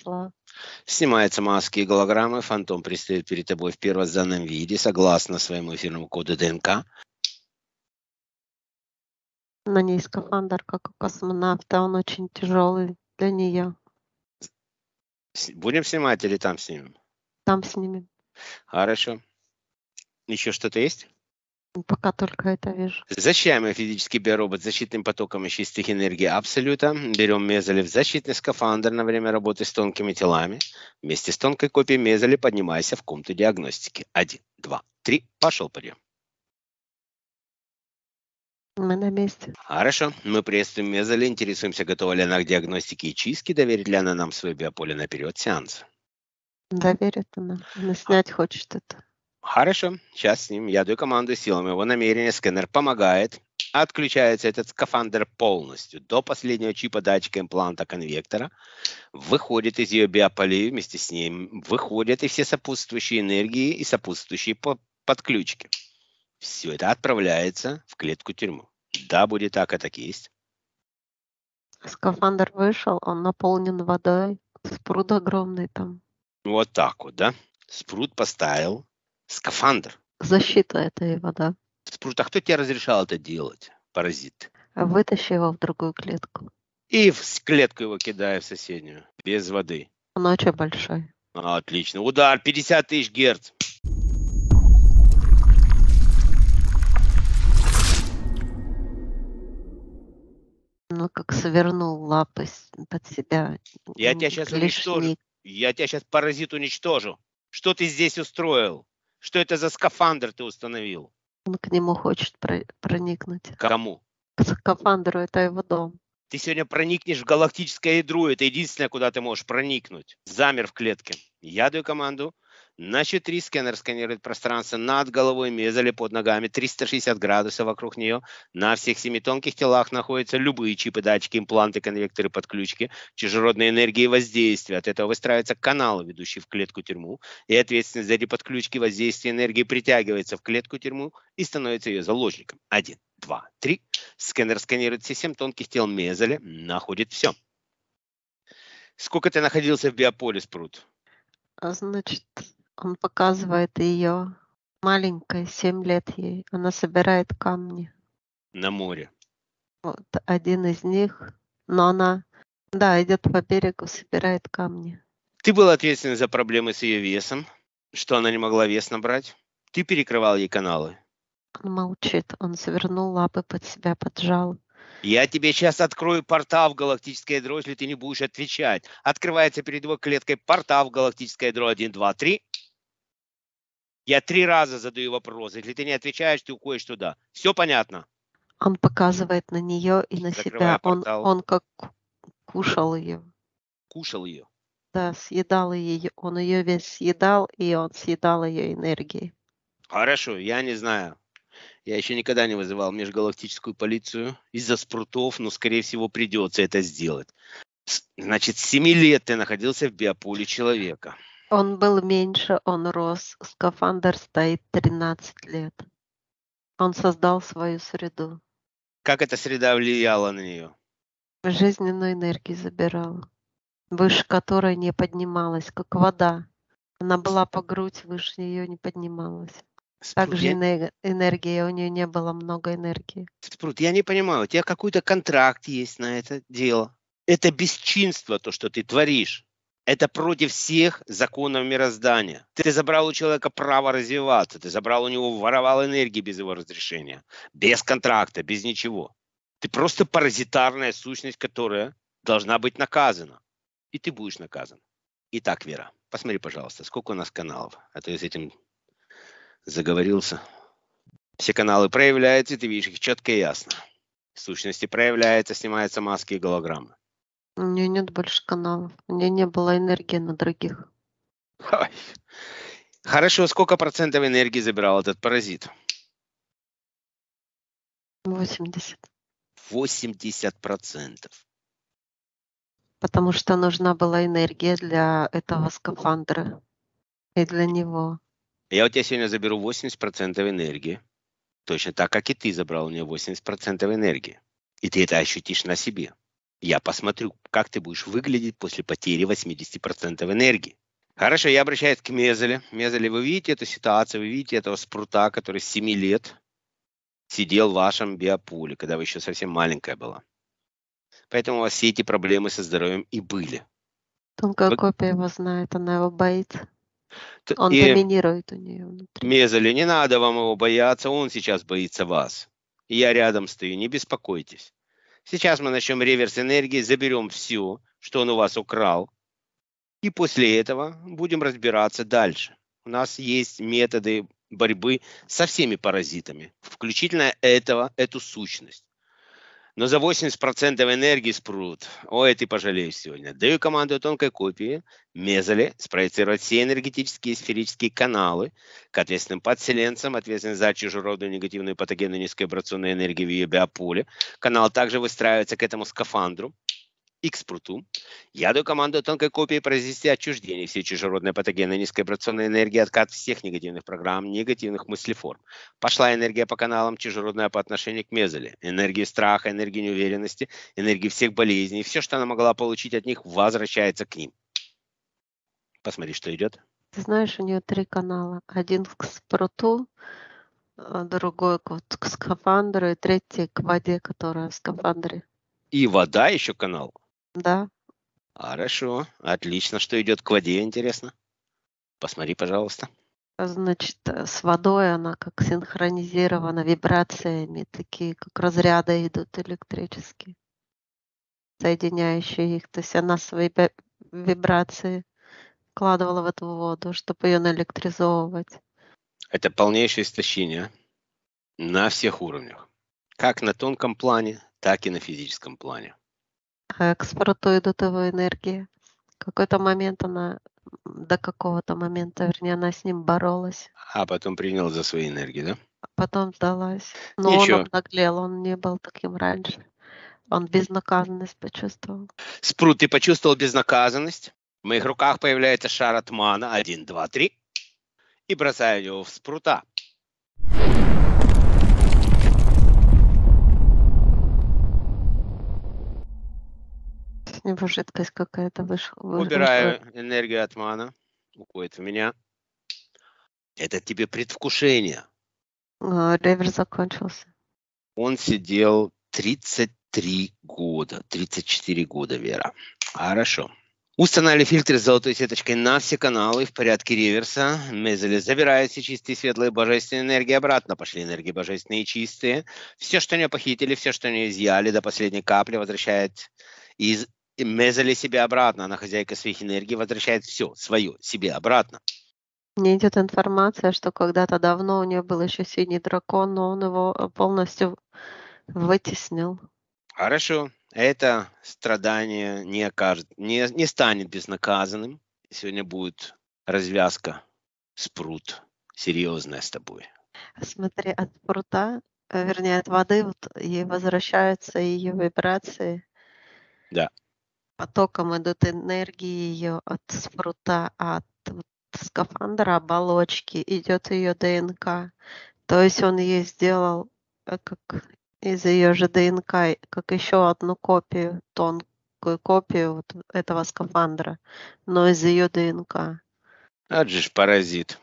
сошла. Снимаются маски и голограммы. Фантом предстоит перед тобой в первозданном виде, согласно своему эфирному коду ДНК. На ней скафандр, как у космонавта, он очень тяжелый для нее. Будем снимать или там снимем? Там снимем. Хорошо. Еще что-то есть? Пока только это вижу. Защищаемый физический биоробот с защитным потоком из чистых энергий Абсолюта. Берем Мезоли в защитный скафандр на время работы с тонкими телами. Вместе с тонкой копией Мезоли поднимайся в комнату диагностики. Один, два, три. Пошел подъем. Мы на месте. Хорошо. Мы приветствуем Мезоли. Интересуемся, готова ли она к диагностике и чистке. Доверит ли она нам свое биополе на период сеанса. Доверит она. Она снять хочет это. Хорошо, сейчас с ним. Я даю команду силам его намерения. Сканер помогает. Отключается этот скафандр полностью до последнего чипа датчика импланта конвектора. Выходит из ее биополей вместе с ним. Выходят и все сопутствующие энергии и сопутствующие по- подключки. Все это отправляется в клетку тюрьму. Да, будет так, и так есть. Скафандр вышел, он наполнен водой. Спруд огромный там. Вот так вот, да? Спрут поставил. Скафандр. Защита это и вода. Спрут, а кто тебе разрешал это делать? Паразит. Вытащи его в другую клетку. И в клетку его кидаю в соседнюю. Без воды. Очень большой. А, Отлично. Удар 50 тысяч герц. Ну, как свернул лапы под себя. Я м, тебя сейчас уничтожу. клешни. Я тебя сейчас паразит уничтожу. Что ты здесь устроил? Что это за скафандр ты установил? Он к нему хочет про- проникнуть. Кому? К скафандру это его дом. Ты сегодня проникнешь в галактическое ядро. Это единственное, куда ты можешь проникнуть. Замер в клетке. Я даю команду. На счет три сканер сканирует пространство над головой, мезоли под ногами, 360 градусов вокруг нее. На всех семи тонких телах находятся любые чипы, датчики, импланты, конвекторы, подключки, чужеродные энергии воздействия. От этого выстраиваются каналы, ведущие в клетку-тюрьму. И ответственность за эти подключки воздействия энергии притягивается в клетку-тюрьму и становится ее заложником. Один, два, три. Сканер сканирует все семь тонких тел мезоли, находит все. Сколько ты находился в биополе, Спрут? А значит, он показывает ее маленькой, 7 лет ей. Она собирает камни. На море. Вот один из них, но она, да, идет по берегу, собирает камни. Ты был ответственен за проблемы с ее весом, что она не могла вес набрать. Ты перекрывал ей каналы. Он молчит, он свернул лапы под себя, поджал. Я тебе сейчас открою портал в галактическое ядро, если ты не будешь отвечать. Открывается перед его клеткой портал в галактическое ядро. Один, два, три. Я три раза задаю вопрос. Если ты не отвечаешь, ты уходишь туда. Все понятно? Он показывает на нее и на Закрывая себя. Он, портал. он как ку- кушал ее. Кушал ее. Да, съедал ее. Он ее весь съедал, и он съедал ее энергией. Хорошо, я не знаю. Я еще никогда не вызывал межгалактическую полицию из-за спрутов, но, скорее всего, придется это сделать. Значит, с 7 лет ты находился в биополе человека. Он был меньше, он рос. Скафандр стоит 13 лет. Он создал свою среду. Как эта среда влияла на нее? Жизненную энергию забирала. Выше которой не поднималась, как вода. Она была по грудь, выше ее не поднималась. Спрут, Также я, эне- энергия, у нее не было много энергии. Спрут, я не понимаю, у тебя какой-то контракт есть на это дело. Это бесчинство, то, что ты творишь. Это против всех законов мироздания. Ты забрал у человека право развиваться, ты забрал у него, воровал энергии без его разрешения, без контракта, без ничего. Ты просто паразитарная сущность, которая должна быть наказана. И ты будешь наказан. Итак, Вера, посмотри, пожалуйста, сколько у нас каналов. А то я с этим заговорился. Все каналы проявляются, и ты видишь их четко и ясно. Сущности проявляются, снимаются маски и голограммы. У нее нет больше каналов. У нее не было энергии на других. Ой. Хорошо, сколько процентов энергии забирал этот паразит? 80. 80 процентов. Потому что нужна была энергия для этого скафандра. И для него. Я у тебя сегодня заберу 80 процентов энергии. Точно так, как и ты забрал у нее 80 процентов энергии. И ты это ощутишь на себе. Я посмотрю, как ты будешь выглядеть после потери 80% энергии. Хорошо, я обращаюсь к Мезеле. Мезеле, вы видите эту ситуацию, вы видите этого спрута, который с 7 лет сидел в вашем биополе, когда вы еще совсем маленькая была. Поэтому у вас все эти проблемы со здоровьем и были. Тонкая вы... копия его знает, она его боится. Он и доминирует у нее внутри. Мезали, не надо вам его бояться, он сейчас боится вас. И я рядом стою, не беспокойтесь. Сейчас мы начнем реверс энергии, заберем все, что он у вас украл. И после этого будем разбираться дальше. У нас есть методы борьбы со всеми паразитами, включительно этого, эту сущность. Но за 80% энергии спрут. Ой, ты пожалеешь сегодня. Даю команду тонкой копии, мезали, спроецировать все энергетические сферические каналы к ответственным подселенцам, ответственным за чужеродную негативную патогенную низковибрационную энергию в ее биополе. Канал также выстраивается к этому скафандру, X-пруту. Я даю команду тонкой копии произвести отчуждение всей чужеродной патогенной низковибрационной энергии, откат всех негативных программ, негативных мыслеформ. Пошла энергия по каналам чужеродная по отношению к мезоли. Энергии страха, энергии неуверенности, энергии всех болезней. Все, что она могла получить от них, возвращается к ним. Посмотри, что идет. Ты знаешь, у нее три канала. Один к спруту, а другой вот к скафандру и третий к воде, которая в скафандре. И вода еще канал? Да. Хорошо, отлично. Что идет к воде, интересно? Посмотри, пожалуйста. Значит, э, с водой она как синхронизирована вибрациями, такие как разряды идут электрические, соединяющие их. То есть она свои вибрации вкладывала в эту воду, чтобы ее наэлектризовывать. Это полнейшее истощение на всех уровнях. Как на тонком плане, так и на физическом плане экспорту идут его энергии. В какой-то момент она, до какого-то момента, вернее, она с ним боролась. А потом принял за свои энергии, да? А потом сдалась. Но Ничего. он обнаглел, он не был таким раньше. Он безнаказанность почувствовал. Спрут, ты почувствовал безнаказанность? В моих руках появляется шар от мана. Один, два, три. И бросаю его в спрута. с него жидкость какая-то вышла. Убираю вышла. энергию от мана. Уходит в меня. Это тебе предвкушение. А, ревер закончился. Он сидел 33 года, 34 года, Вера. Хорошо. Установили фильтры с золотой сеточкой на все каналы в порядке реверса. Мезели забирают все чистые, светлые, божественные энергии обратно. Пошли энергии божественные и чистые. Все, что они похитили, все, что они изъяли до последней капли, возвращает из Мезали себе обратно, она хозяйка своих энергий, возвращает все свое себе обратно. Мне идет информация, что когда-то давно у нее был еще синий дракон, но он его э, полностью вытеснил. Хорошо. Это страдание не, окажет, не, не станет безнаказанным. Сегодня будет развязка спрут серьезная с тобой. Смотри, от спрута, э, вернее, от воды вот ей возвращаются ее вибрации. Да потоком идут энергии ее от спрута, от вот, скафандра оболочки, идет ее ДНК. То есть он ей сделал э, как из ее же ДНК, как еще одну копию, тонкую копию вот этого скафандра, но из ее ДНК. Вот же ж паразит.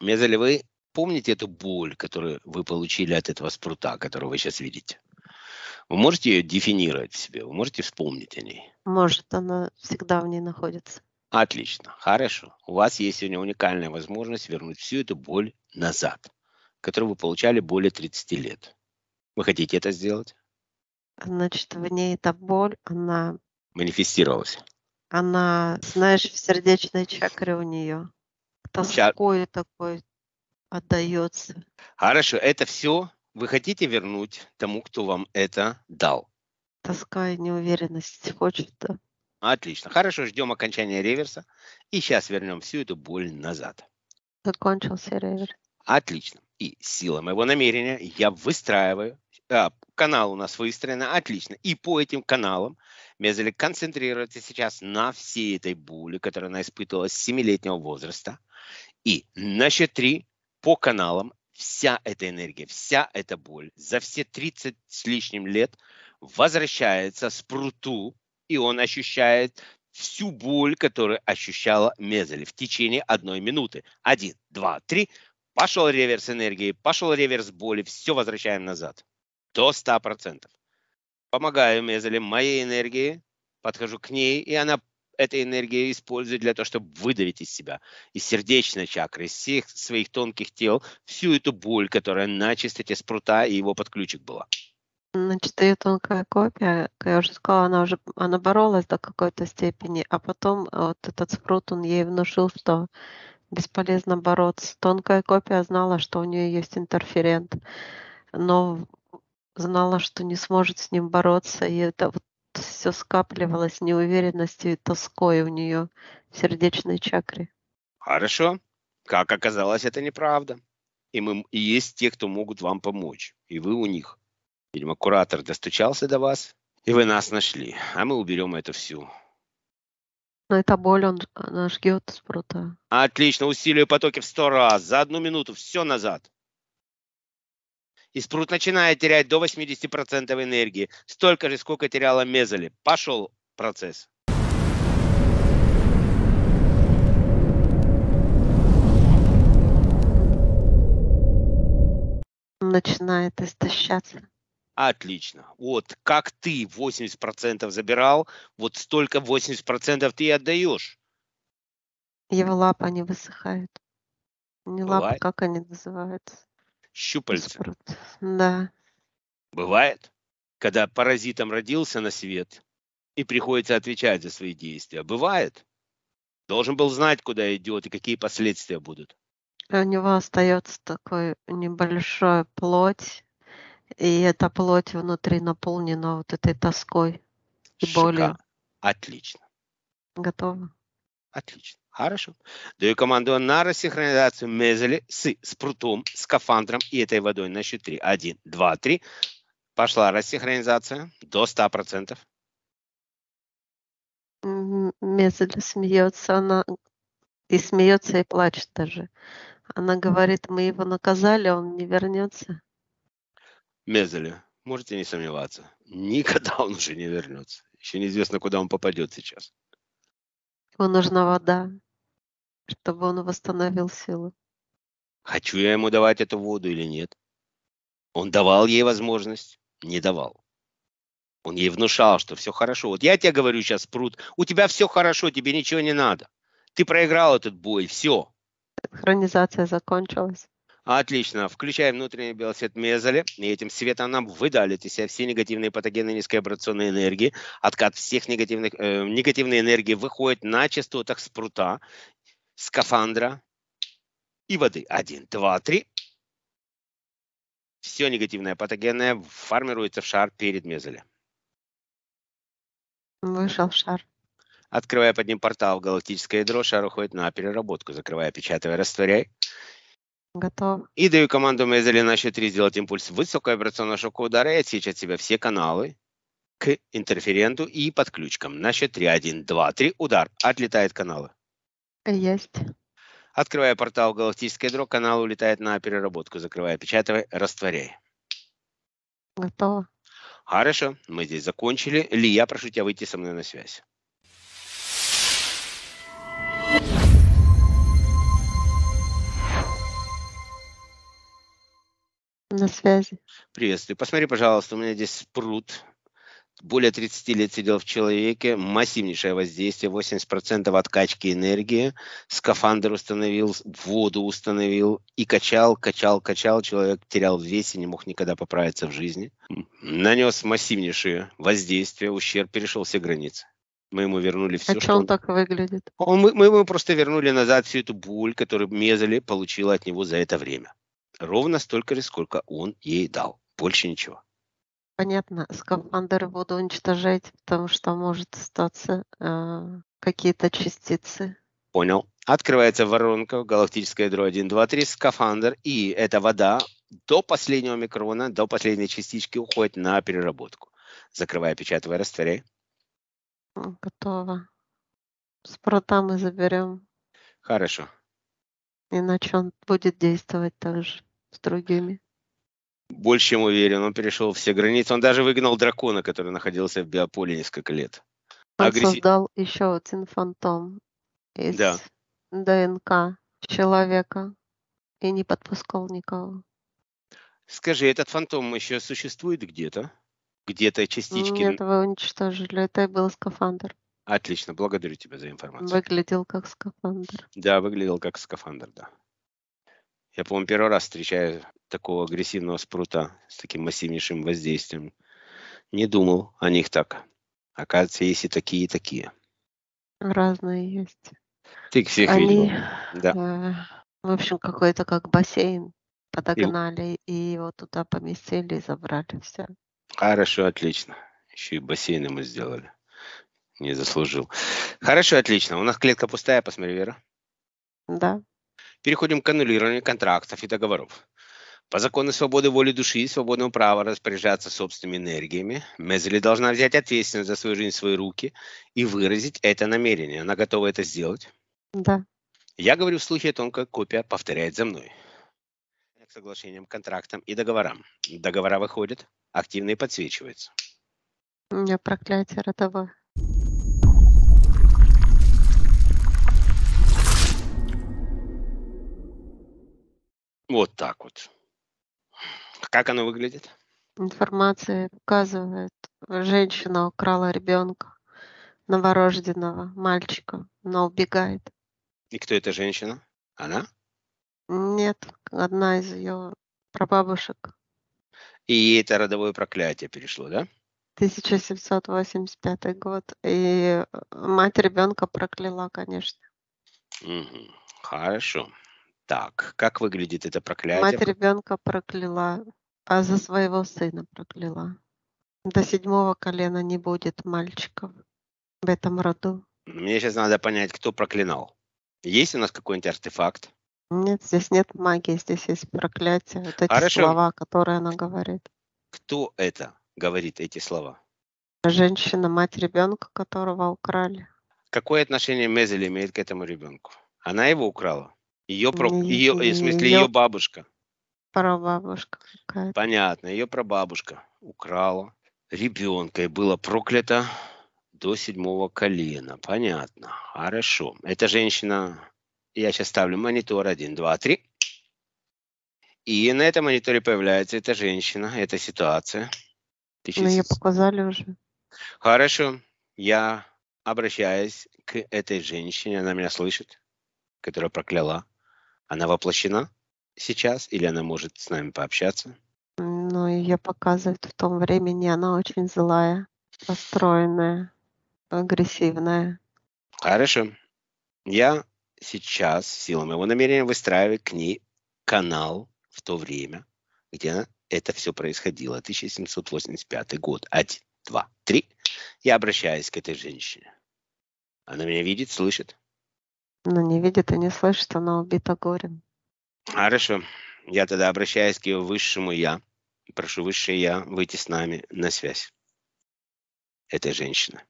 Мезали, вы помните эту боль, которую вы получили от этого спрута, которую вы сейчас видите? Вы можете ее дефинировать в себе? Вы можете вспомнить о ней? Может, она всегда в ней находится. Отлично, хорошо. У вас есть сегодня уникальная возможность вернуть всю эту боль назад, которую вы получали более 30 лет. Вы хотите это сделать? Значит, в ней эта боль, она... Манифестировалась. Она, знаешь, в сердечной чакре у нее. Тоской Ча... такой отдается. Хорошо, это все вы хотите вернуть тому, кто вам это дал? Тоска и неуверенность хочет, да. Отлично. Хорошо, ждем окончания реверса. И сейчас вернем всю эту боль назад. Закончился ревер. Отлично. И сила моего намерения я выстраиваю. А, канал у нас выстроен. Отлично. И по этим каналам Мезелик концентрируется сейчас на всей этой боли, которую она испытывала с 7-летнего возраста. И на счет 3 по каналам вся эта энергия, вся эта боль за все 30 с лишним лет возвращается спруту, и он ощущает всю боль, которую ощущала Мезель в течение одной минуты. Один, два, три. Пошел реверс энергии, пошел реверс боли, все возвращаем назад. До 100%. Помогаю Мезеле моей энергии, подхожу к ней, и она этой энергией использует для того, чтобы выдавить из себя, из сердечной чакры, из всех своих тонких тел, всю эту боль, которая на чистоте спрута и его подключек была. Значит, ее тонкая копия, как я уже сказала, она уже она боролась до какой-то степени, а потом вот этот спрут, он ей внушил, что бесполезно бороться. Тонкая копия знала, что у нее есть интерферент, но знала, что не сможет с ним бороться, и это вот все скапливалось неуверенностью и тоской у нее в сердечной чакре. Хорошо. Как оказалось, это неправда. И, мы, и есть те, кто могут вам помочь. И вы у них. Видимо, куратор достучался до вас, и вы нас нашли, а мы уберем это всю. Но эта боль, он, она жгет спрута. Отлично, усилию потоки в сто раз, за одну минуту, все назад. И спрут начинает терять до 80% энергии, столько же, сколько теряла Мезоли. Пошел процесс. Начинает истощаться. Отлично. Вот как ты 80% забирал, вот столько 80% ты и отдаешь. Его лапы, они высыхают. Не лапы, Бывает. как они называются? Щупальца. Да. Бывает, когда паразитом родился на свет и приходится отвечать за свои действия. Бывает. Должен был знать, куда идет и какие последствия будут. И у него остается такой небольшой плоть, и эта плоть внутри наполнена вот этой тоской и болью. Отлично. Готово? Отлично. Хорошо. Даю команду на рассинхронизацию Мезели с спрутом, скафандром и этой водой на счет 3. Один, два, три. Пошла рассинхронизация до 100%. М, Мезель смеется, она и смеется, и плачет даже. Она говорит, мы его наказали, он не вернется. Мезели, можете не сомневаться, никогда он уже не вернется. Еще неизвестно, куда он попадет сейчас. Ему нужна вода, чтобы он восстановил силу. Хочу я ему давать эту воду или нет? Он давал ей возможность? Не давал. Он ей внушал, что все хорошо. Вот я тебе говорю сейчас, Пруд, у тебя все хорошо, тебе ничего не надо. Ты проиграл этот бой, все. Хронизация закончилась. Отлично. Включаем внутренний белосвет Мезоли. И этим светом нам выдалит из себя все негативные патогены низкоабрационной энергии. Откат всех негативных, э, негативной энергии выходит на частотах спрута, скафандра и воды. Один, два, три. Все негативное патогенное формируется в шар перед Мезоли. Вышел шар. Открывая под ним портал в галактическое ядро, шар уходит на переработку. Закрывая, печатая, растворяй. Готов. И даю команду Мезели на счет 3 сделать импульс высокоабрационного шокового удара и отсечь от себя все каналы к интерференту и подключкам. На счет 3. 1, 2, 3. Удар. Отлетает каналы. Есть. Открывая портал галактическое ядро, канал улетает на переработку. Закрывая, печатая, растворяй. Готово. Хорошо, мы здесь закончили. Ли, я прошу тебя выйти со мной на связь. На связи. Приветствую. Посмотри, пожалуйста, у меня здесь спрут. Более 30 лет сидел в человеке. Массивнейшее воздействие. 80% откачки энергии. Скафандр установил, воду установил. И качал, качал, качал. Человек терял в весе, не мог никогда поправиться в жизни. Нанес массивнейшее воздействие. Ущерб перешел все границы. Мы ему вернули все, А что что он он... так выглядит? Он- мы, мы ему просто вернули назад всю эту боль, которую Мезали получила от него за это время. Ровно столько же, сколько он ей дал. Больше ничего. Понятно. Скафандр буду уничтожать, потому что может остаться э, какие-то частицы. Понял. Открывается воронка в галактическое ядро 1, 2, 3, скафандр, и эта вода до последнего микрона, до последней частички уходит на переработку. Закрывая, печатывая, растворяй. Готово. Спрута мы заберем, Хорошо. иначе он будет действовать так же с другими. Больше чем уверен, он перешел все границы. Он даже выгнал дракона, который находился в биополе несколько лет. Он Агрессив- создал еще один фантом из Да. ДНК человека и не подпускал никого. Скажи, этот фантом еще существует где-то? Где-то частички? Нет, вы уничтожили. Это и был скафандр. Отлично, благодарю тебя за информацию. Выглядел как скафандр. Да, выглядел как скафандр, да. Я, по-моему, первый раз встречаю такого агрессивного спрута с таким массивнейшим воздействием. Не думал о них так. Оказывается, есть и такие, и такие. Разные есть. Ты их всех Они, видел? Да. э, в общем, какой-то как бассейн подогнали и его туда поместили и забрали все. Хорошо, отлично. Еще и бассейны мы сделали. Не заслужил. Хорошо, отлично. У нас клетка пустая, посмотри, Вера. Да, Переходим к аннулированию контрактов и договоров. По закону свободы воли души и свободного права распоряжаться собственными энергиями, Мезли должна взять ответственность за свою жизнь в свои руки и выразить это намерение. Она готова это сделать. да. Я говорю в слухе о том, как копия повторяет за мной. К соглашениям, контрактам и договорам. Договора выходят, активно и подсвечиваются. У меня проклятие родовое. Вот так вот. Как оно выглядит? Информация указывает, женщина украла ребенка, новорожденного мальчика, но убегает. И кто эта женщина? Она? Нет, одна из ее прабабушек. И это родовое проклятие перешло, да? 1785 год. И мать ребенка прокляла, конечно. Мгм. Хорошо. Так, как выглядит это проклятие? Мать ребенка прокляла, а за своего сына прокляла. До седьмого колена не будет мальчиков в этом роду. Мне сейчас надо понять, кто проклинал. Есть у нас какой-нибудь артефакт? Нет, здесь нет магии, здесь есть проклятие. Вот эти Хорошо. слова, которые она говорит. Кто это говорит эти слова? Женщина, мать ребенка, которого украли. Какое отношение Мезель имеет к этому ребенку? Она его украла? Ее, про... Ее, в смысле, её- ее бабушка. Прабабушка какая-то. Понятно, ее прабабушка украла ребенка и была проклята до седьмого колена. Понятно. Хорошо. Эта женщина, я сейчас ставлю монитор 1, 2, 3. И на этом мониторе появляется эта женщина, эта ситуация. Ну, ее 1700. показали уже. Хорошо. Я обращаюсь к этой женщине, она меня слышит, которая прокляла. Она воплощена сейчас или она может с нами пообщаться? Ну, ее показывают в том времени. Она очень злая, расстроенная, агрессивная. Хорошо. Я сейчас силой моего намерения выстраиваю к ней канал в то время, где это все происходило. 1785 год. Один, два, три. Я обращаюсь к этой женщине. Она меня видит, слышит. Но не видит и не слышит, она убита горем. Хорошо. Я тогда обращаюсь к ее высшему я. Прошу высшее я выйти с нами на связь. Этой женщины.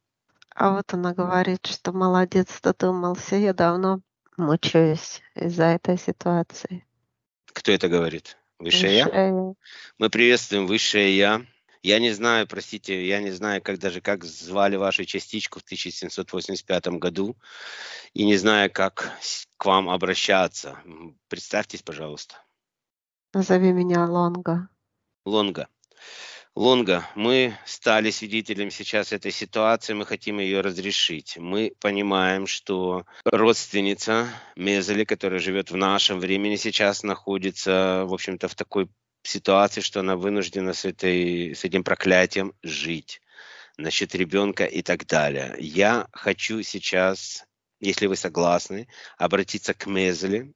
А вот она говорит, что молодец, додумался. Я давно мучаюсь из-за этой ситуации. Кто это говорит? Высшее я? Высшее Мы приветствуем высшее я. Я не знаю, простите, я не знаю, как даже как звали вашу частичку в 1785 году, и не знаю, как к вам обращаться. Представьтесь, пожалуйста. Назови меня Лонга. Лонга. Лонга, мы стали свидетелями сейчас этой ситуации, мы хотим ее разрешить. Мы понимаем, что родственница Мезели, которая живет в нашем времени сейчас, находится, в общем-то, в такой ситуации, что она вынуждена с, этой, с этим проклятием жить насчет ребенка и так далее. Я хочу сейчас, если вы согласны, обратиться к Мезели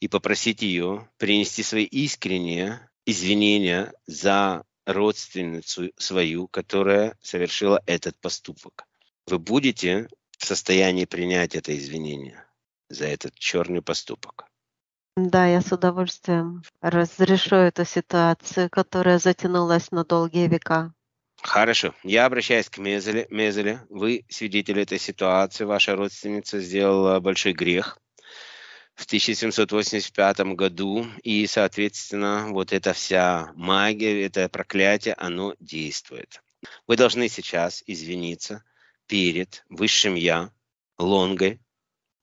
и попросить ее принести свои искренние извинения за родственницу свою, которая совершила этот поступок. Вы будете в состоянии принять это извинение за этот черный поступок. Да, я с удовольствием разрешу эту ситуацию, которая затянулась на долгие века. Хорошо. Я обращаюсь к Мезеле. Мезеле, вы свидетели этой ситуации. Ваша родственница сделала большой грех. в 1785 году, и, соответственно, вот эта вся магия, это проклятие, оно действует. Вы должны сейчас извиниться перед Высшим Я, Лонгой,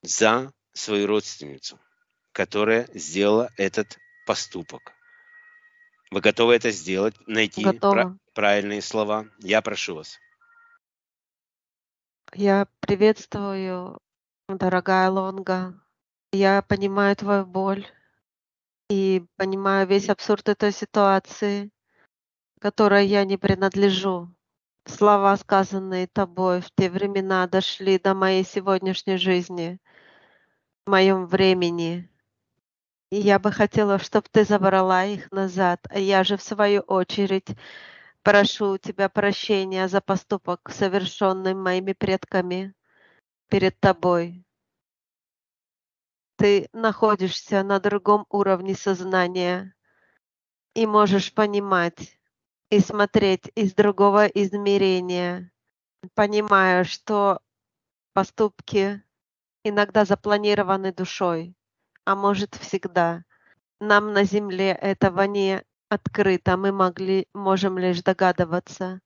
за свою родственницу, которая сделала этот поступок. Вы готовы это сделать, найти пра- правильные слова? Я прошу вас. Я приветствую, дорогая Лонга. Я понимаю твою боль и понимаю весь абсурд этой ситуации, которой я не принадлежу. Слова, сказанные тобой в те времена, дошли до моей сегодняшней жизни, в моем времени. Я бы хотела, чтобы ты забрала их назад, а я же, в свою очередь, прошу у тебя прощения за поступок, совершенный моими предками перед тобой. Ты находишься на другом уровне сознания и можешь понимать и смотреть из другого измерения, понимая, что поступки иногда запланированы душой, а может всегда. Нам на Земле этого не открыто, мы могли, можем лишь догадываться.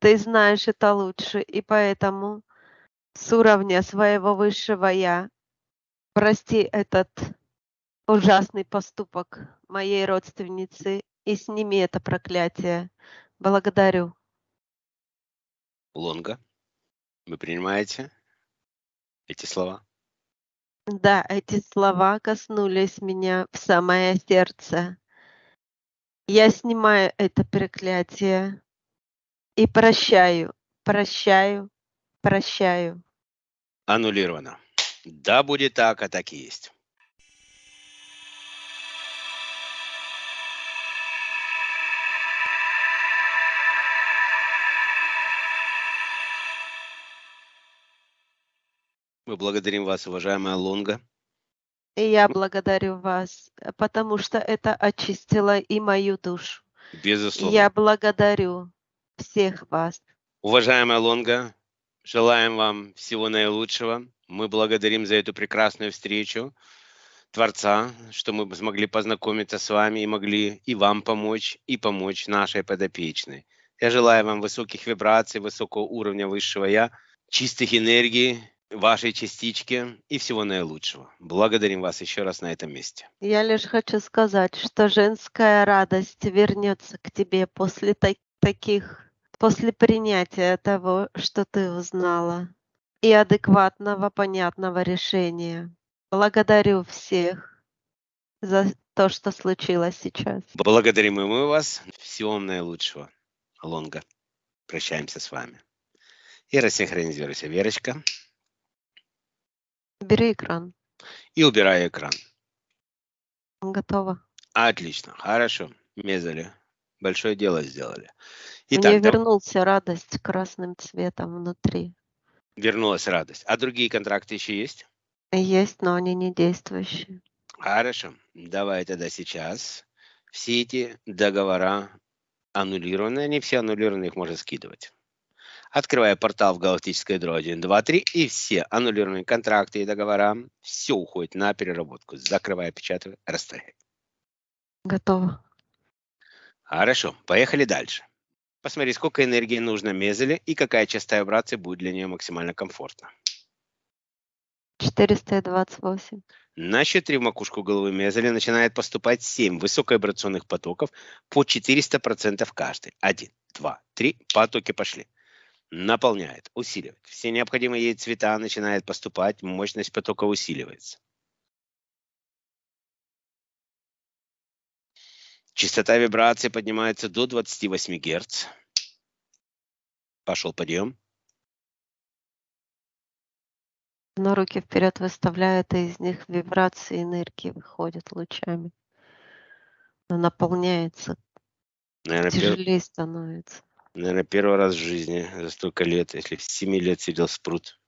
Ты знаешь это лучше, и поэтому с уровня своего высшего Я Прости этот ужасный поступок моей родственницы и сними это проклятие. Благодарю. Лонга, вы принимаете эти слова? Да, эти слова коснулись меня в самое сердце. Я снимаю это проклятие и прощаю, прощаю, прощаю. Аннулировано. Да, будет так, а так и есть. Мы благодарим вас, уважаемая Лонга. И я благодарю вас, потому что это очистило и мою душу. Безусловно. Я благодарю всех вас. Уважаемая Лонга, желаем вам всего наилучшего. Мы благодарим за эту прекрасную встречу Творца, что мы смогли познакомиться с вами и могли и вам помочь, и помочь нашей подопечной. Я желаю вам высоких вибраций, высокого уровня высшего Я, чистых энергий, вашей частички и всего наилучшего. Благодарим вас еще раз на этом месте. Я лишь хочу сказать, что женская радость вернется к тебе после так- таких, после принятия того, что ты узнала и адекватного, понятного решения. Благодарю всех за то, что случилось сейчас. Благодарим и мы вас. Всего вам наилучшего. Лонга. Прощаемся с вами. И рассинхронизируйся. Верочка. Бери экран. И убираю экран. Готово. Отлично. Хорошо. Мезали. Большое дело сделали. Итак, Мне вернулся радость красным цветом внутри вернулась радость. А другие контракты еще есть? Есть, но они не действующие. Хорошо. Давай тогда сейчас все эти договора аннулированы. Они все аннулированы, их можно скидывать. Открывая портал в галактическое ядро 1, 2, 3, и все аннулированные контракты и договора, все уходит на переработку. Закрывая, печатаю, растворяй. Готово. Хорошо, поехали дальше. Посмотри, сколько энергии нужно Мезеле и какая частая вибрация будет для нее максимально комфортна. 428. На счет 3 в макушку головы Мезеля начинает поступать 7 высоковибрационных потоков по 400% каждый. 1, 2, 3. Потоки пошли. Наполняет, усиливает. Все необходимые ей цвета начинает поступать, мощность потока усиливается. Частота вибрации поднимается до 28 Гц. Пошел подъем. На руки вперед выставляет, и из них вибрации энергии выходят лучами. Она наполняется, Наверное, тяжелее пер... становится. Наверное, первый раз в жизни за столько лет, если в 7 лет сидел спрут.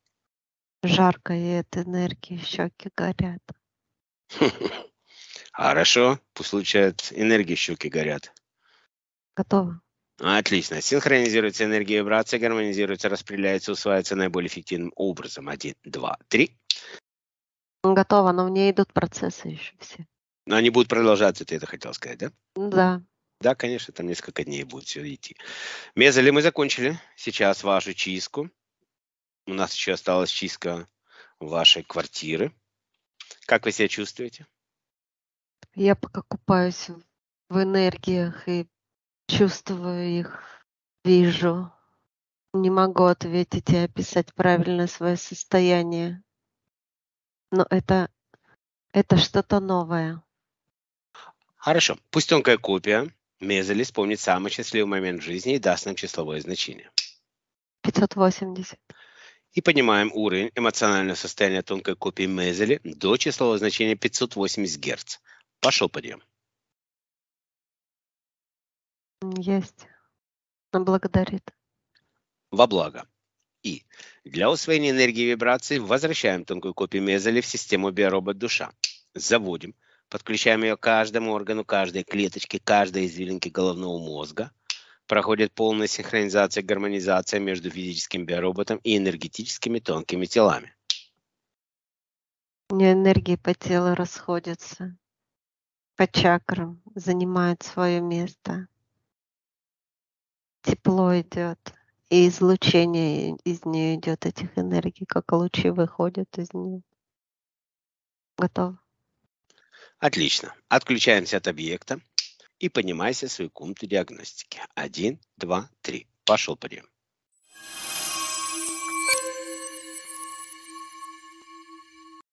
Жарко, и от энергии щеки горят. Хорошо, пусть получает энергии щеки горят. Готово. Отлично. Синхронизируется энергия вибрация, гармонизируется, распределяется, усваивается наиболее эффективным образом. Один, два, три. Готово, но в ней идут процессы еще все. Но они будут продолжаться, ты это хотел сказать, да? Да. Да, конечно, там несколько дней будет все идти. Мезали мы закончили. Сейчас вашу чистку. У нас еще осталась чистка вашей квартиры. Как вы себя чувствуете? Я пока купаюсь в энергиях и чувствую их, вижу. Не могу ответить и описать правильно свое состояние. Но это, это что-то новое. Хорошо. Пусть тонкая копия Мезали вспомнит самый счастливый момент в жизни и даст нам числовое значение. 580. И поднимаем уровень эмоционального состояния тонкой копии Мезели до числового значения 580 Гц. Пошел подъем. Есть. Он благодарит. Во благо. И для усвоения энергии вибрации возвращаем тонкую копию Мезели в систему биоробот душа. Заводим подключаем ее к каждому органу, каждой клеточке, каждой извилинке головного мозга. Проходит полная синхронизация, гармонизация между физическим биороботом и энергетическими тонкими телами. У нее энергии по телу расходятся, по чакрам, занимают свое место. Тепло идет, и излучение из нее идет, этих энергий, как лучи выходят из нее. Готово. Отлично. Отключаемся от объекта и поднимайся в свою комнату диагностики. Один, два, три. Пошел подъем.